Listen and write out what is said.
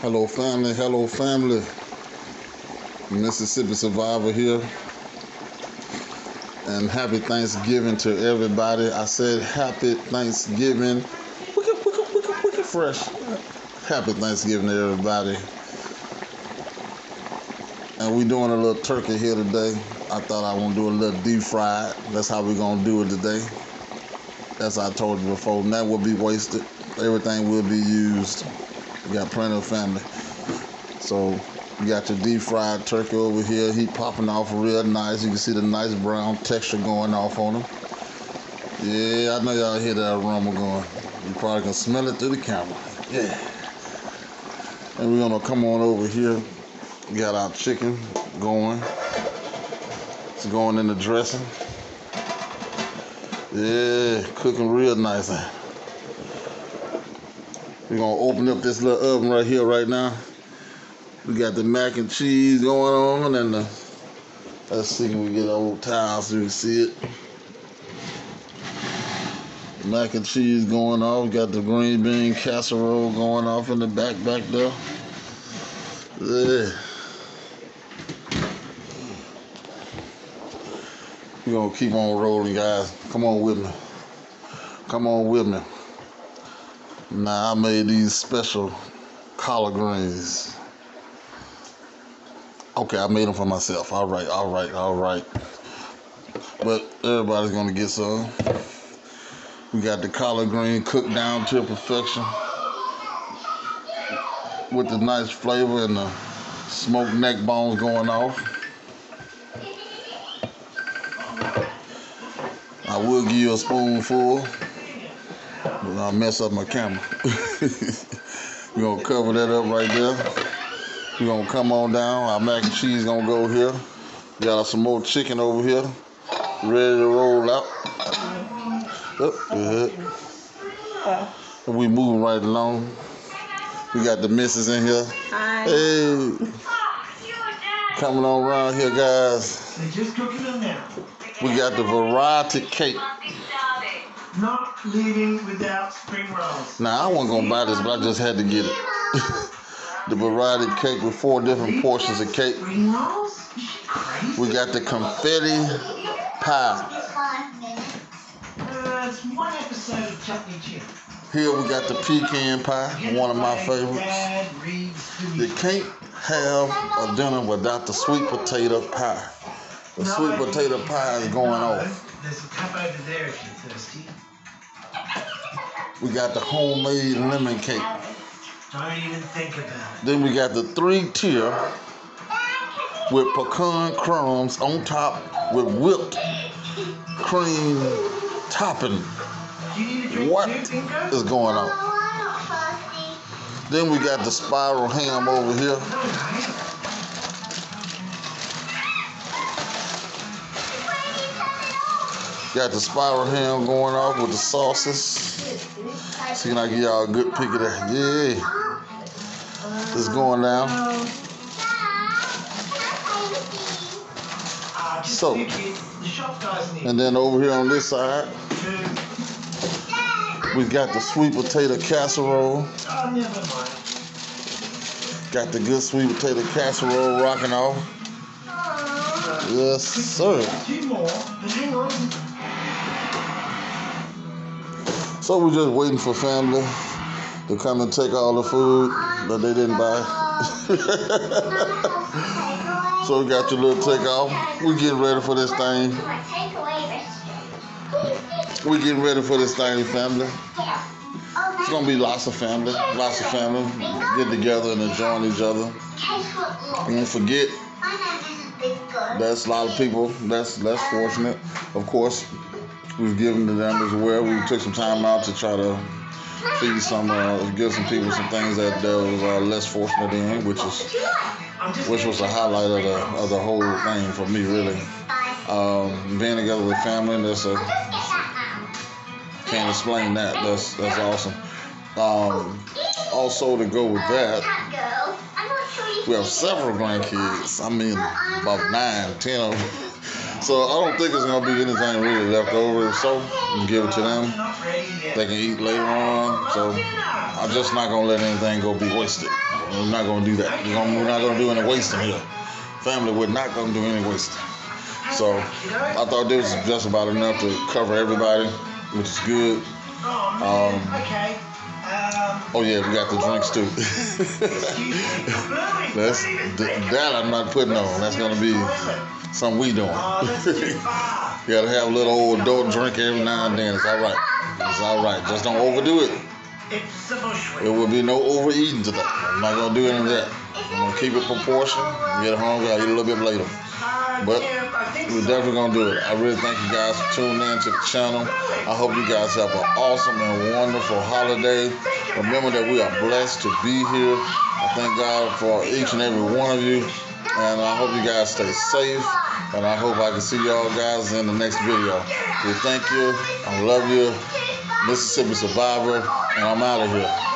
Hello, family. Hello, family. Mississippi Survivor here. And happy Thanksgiving to everybody. I said happy Thanksgiving. Wicked, wicked fresh. Happy Thanksgiving to everybody. And we doing a little turkey here today. I thought I want to do a little deep fried. That's how we're going to do it today. As I told you before, that will be wasted. Everything will be used. We got plenty of family. So you got your deep fried turkey over here. He popping off real nice. You can see the nice brown texture going off on him. Yeah, I know y'all hear that aroma going. You probably can smell it through the camera. Yeah. And we're gonna come on over here. We got our chicken going. It's going in the dressing. Yeah, cooking real nice. We're gonna open up this little oven right here right now. We got the mac and cheese going on and the, let's see if we get old towel so we can see it. Mac and cheese going off. Got the green bean casserole going off in the back back there. Yeah. We're gonna keep on rolling, guys. Come on with me. Come on with me. Now I made these special collard greens. Okay, I made them for myself. All right, all right, all right. But everybody's gonna get some. We got the collard green cooked down to perfection with the nice flavor and the smoked neck bones going off. I will give you a spoonful, but I'll mess up my camera. We're gonna cover that up right there. We're gonna come on down. Our mac and cheese gonna go here. We got some more chicken over here, ready to roll out. Oh, good. And we moving right along. We got the missus in here. Hi. Hey, coming on around here, guys. They're just cooking them now. We got the variety cake. Not leaving without spring rolls. Now I wasn't gonna buy this, but I just had to get it. the variety cake with four different portions of cake. Spring rolls? Is she crazy? We got the confetti pie. Uh, it's one episode of Chutney Chip. Here we got the pecan pie, one of my favorites. Dad reads to You can't have a dinner without the sweet potato pie. The No, sweet potato pie is going no. off. There's a cup over there if you're thirsty. We got the homemade lemon cake. Don't even think about it. Then we got the three tier with pecan crumbs on top with whipped cream topping. Do you need a drink What too, Pinko? is going on? Then we got the spiral ham over here. Got the spiral ham going off with the sauces. See, can I give y'all a good pick of that? Yeah, it's going down. So- And then over here on this side, we got the sweet potato casserole. Got the good sweet potato casserole rocking off. Yes, sir. So we're just waiting for family to come and take all the food that they didn't buy. so we got your little takeoff. We're getting ready for this thing. We're getting ready for this thing, family. It's gonna be lots of family, lots of family get together and enjoying each other. And forget, that's a lot of people. That's less fortunate. Of course, we've given to them as well. We took some time out to try to feed some, uh, give some people some things that, that was uh, less fortunate in, which is which was the highlight of the of the whole thing for me, really. Um, being together with family, that's a can't explain that. That's that's awesome. Um, also to go with that, we have several grandkids. I mean, about nine, ten of them. So I don't think it's gonna be anything really left over. So give it to them. Not ready yet. They can eat later on. So I'm just not gonna let anything go be wasted. We're not gonna do that. We're, gonna, we're not gonna do any wasting here. Family, we're not gonna do any wasting. So I thought this was just about enough to cover everybody, which is good. Oh. Um, okay. Um, Oh yeah, we got the drinks too. That's that I'm not putting on. That's gonna be something we doing. You gotta have a little old adult drink every now and then. It's all right. It's all right. Just don't overdo it. There will be no overeating today. I'm not gonna do any of that. I'm gonna keep it proportion. Get hungry, I'll eat a little bit later. But We're definitely gonna do it. I really thank you guys for tuning in to the channel. I hope you guys have an awesome and wonderful holiday. Remember that we are blessed to be here. I thank God for each and every one of you. And I hope you guys stay safe. And I hope I can see y'all guys in the next video. We thank you. I love you. Mississippi Survivor. And I'm out of here.